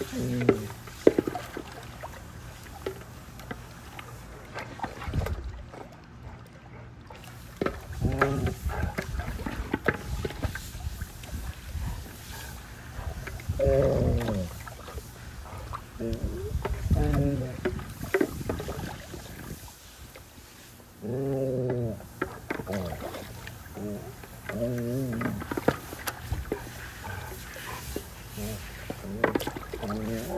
음. 음. Mm-hmm. Mm-hmm.